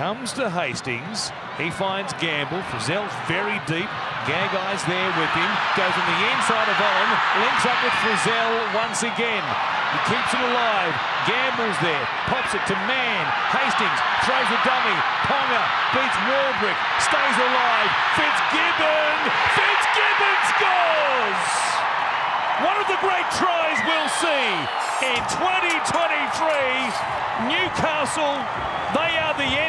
Comes to Hastings. He finds Gamble. Frizell's very deep. Gagai's there with him. Goes on the inside of Owen. Links up with Frizell once again. He keeps it alive. Gamble's there. Pops it to Mann. Hastings throws a dummy. Ponga beats Warbrick. Stays alive. Fitzgibbon. Fitzgibbon scores! One of the great tries we'll see in 2023. Newcastle, they are the.